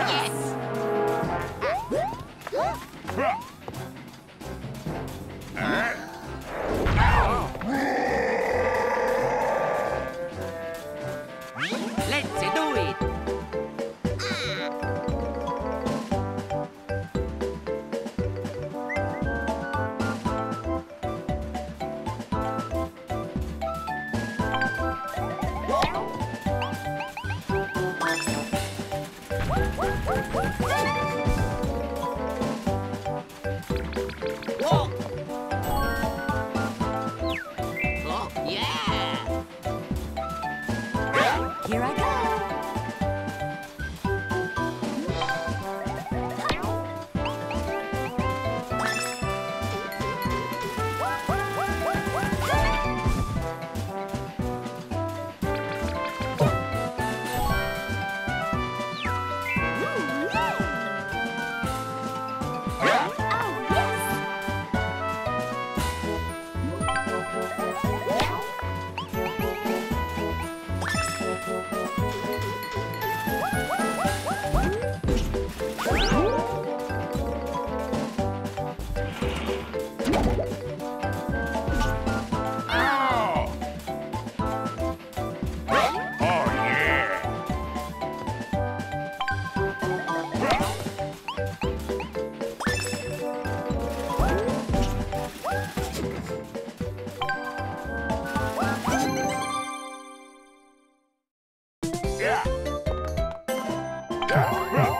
Yes. Let's Yeah! Let's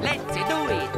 Let's do it.